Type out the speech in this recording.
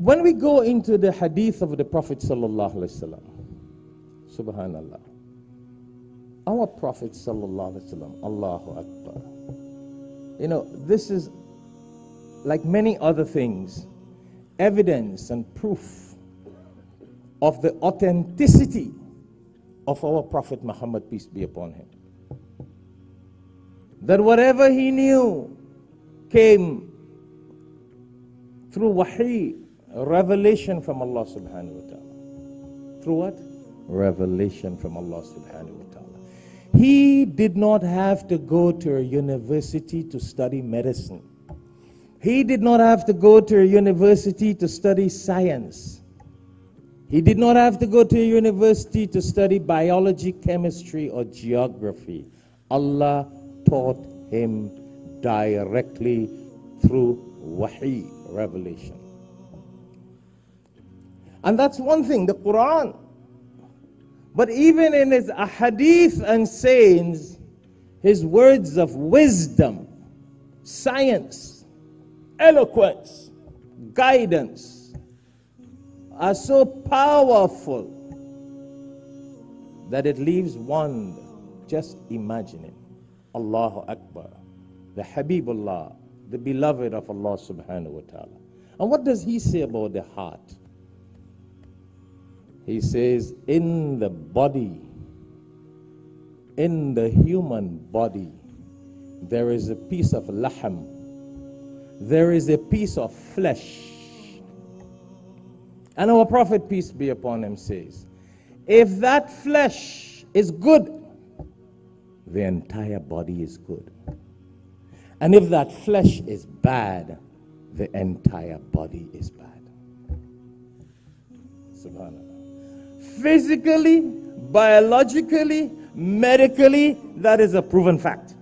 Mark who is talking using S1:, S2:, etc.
S1: when we go into the hadith of the Prophet sallallahu alaihi wasallam, subhanallah, our Prophet sallallahu alaihi wasallam, Allahu Akbar. You know, this is like many other things, evidence and proof of the authenticity of our Prophet Muhammad, peace be upon him. That whatever he knew came through wahi, revelation from Allah subhanahu wa ta'ala. Through what? Revelation from Allah subhanahu wa ta'ala. He did not have to go to a university to study medicine. He did not have to go to a university to study science. He did not have to go to a university to study biology, chemistry, or geography. Allah taught him directly through wahi, revelation. And that's one thing, the Quran. But even in his ahadith and sayings, his words of wisdom, science, eloquence, guidance are so powerful that it leaves one just imagining Allahu Akbar, the Habibullah, the beloved of Allah subhanahu wa ta'ala. And what does he say about the heart? He says, in the body, in the human body, there is a piece of laham, there is a piece of flesh. And our Prophet, peace be upon him, says, if that flesh is good, the entire body is good. And if that flesh is bad, the entire body is bad. Subhanallah. Physically, biologically, medically, that is a proven fact.